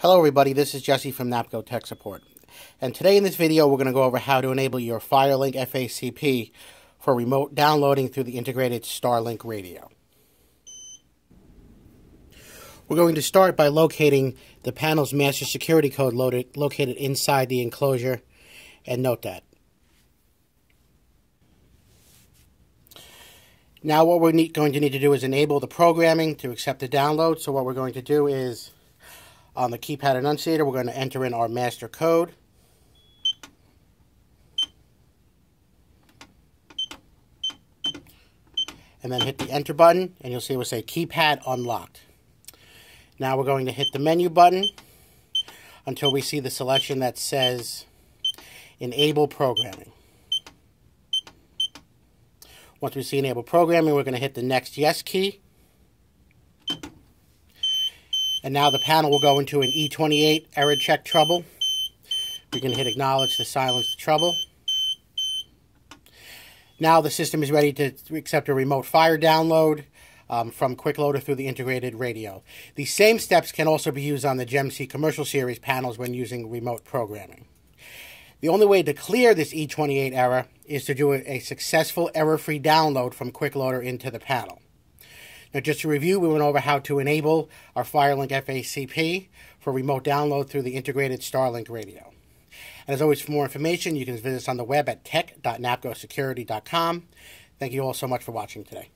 Hello everybody, this is Jesse from NAPCO Tech Support. And today in this video we're going to go over how to enable your FireLink FACP for remote downloading through the integrated StarLink radio. We're going to start by locating the panel's master security code loaded, located inside the enclosure and note that. Now what we're going to need to do is enable the programming to accept the download. So what we're going to do is on the keypad annunciator, we're going to enter in our master code. And then hit the enter button, and you'll see it will say keypad unlocked. Now we're going to hit the menu button until we see the selection that says enable programming. Once we see enable programming, we're going to hit the next yes key. And now the panel will go into an E28 error check trouble. We can hit acknowledge to silence the trouble. Now the system is ready to accept a remote fire download um, from QuickLoader through the integrated radio. These same steps can also be used on the GEMC commercial series panels when using remote programming. The only way to clear this E28 error is to do a successful error-free download from QuickLoader into the panel. Now, just to review, we went over how to enable our FireLink FACP for remote download through the integrated StarLink radio. And as always, for more information, you can visit us on the web at tech.napcosecurity.com. Thank you all so much for watching today.